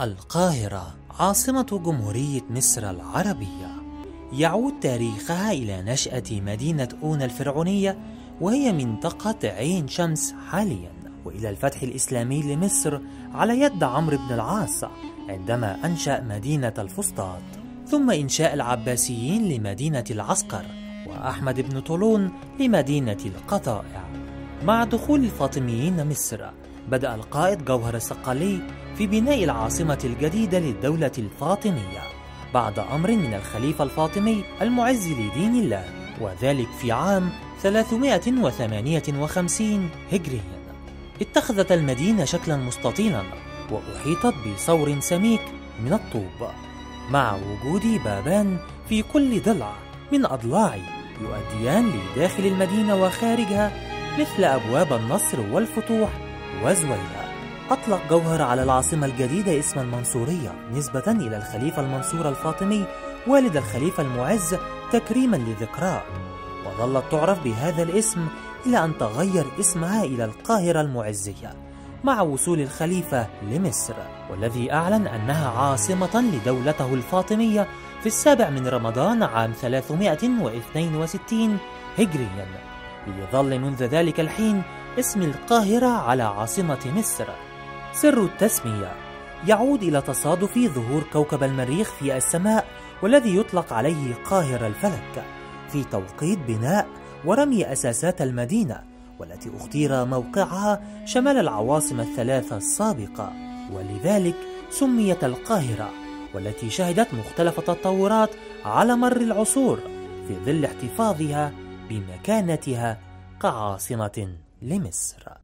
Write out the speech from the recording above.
القاهرة عاصمة جمهورية مصر العربية. يعود تاريخها إلى نشأة مدينة أونا الفرعونية وهي منطقة عين شمس حاليا وإلى الفتح الإسلامي لمصر على يد عمرو بن العاص عندما أنشأ مدينة الفسطاط. ثم إنشاء العباسيين لمدينة العسكر وأحمد بن طولون لمدينة القطائع. مع دخول الفاطميين مصر بدأ القائد جوهر الصقلي في بناء العاصمة الجديدة للدولة الفاطمية بعد أمر من الخليفة الفاطمي المعز لدين الله وذلك في عام 358 هجريا. اتخذت المدينة شكلا مستطيلا وأحيطت بصور سميك من الطوب مع وجود بابان في كل ضلع من أضلاع يؤديان لداخل المدينة وخارجها مثل أبواب النصر والفتوح وزويلة أطلق جوهر على العاصمة الجديدة اسم المنصورية نسبة إلى الخليفة المنصور الفاطمي والد الخليفة المعز تكريما لذكراه وظلت تعرف بهذا الاسم إلى أن تغير اسمها إلى القاهرة المعزية مع وصول الخليفة لمصر. والذي أعلن أنها عاصمة لدولته الفاطمية في السابع من رمضان عام 362 هجريا. ليظل منذ ذلك الحين اسم القاهرة على عاصمة مصر. سر التسمية يعود إلى تصادف ظهور كوكب المريخ في السماء والذي يطلق عليه قاهر الفلك في توقيت بناء ورمي أساسات المدينة والتي اختير موقعها شمال العواصم الثلاثة السابقة. ولذلك سميت القاهرة والتي شهدت مختلف التطورات على مر العصور في ظل احتفاظها بمكانتها كعاصمة. لمصر